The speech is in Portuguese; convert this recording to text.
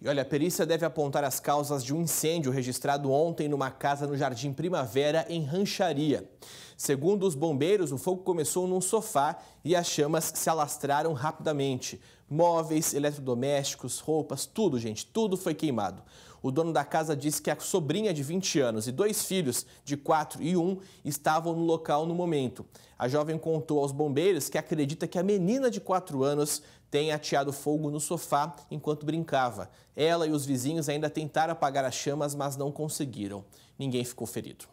E olha, a perícia deve apontar as causas de um incêndio registrado ontem numa casa no Jardim Primavera, em Rancharia. Segundo os bombeiros, o fogo começou num sofá e as chamas se alastraram rapidamente. Móveis, eletrodomésticos, roupas, tudo, gente, tudo foi queimado. O dono da casa disse que a sobrinha de 20 anos e dois filhos, de 4 e 1, estavam no local no momento. A jovem contou aos bombeiros que acredita que a menina de 4 anos tenha ateado fogo no sofá enquanto brincava. Ela e os vizinhos ainda tentaram apagar as chamas, mas não conseguiram. Ninguém ficou ferido.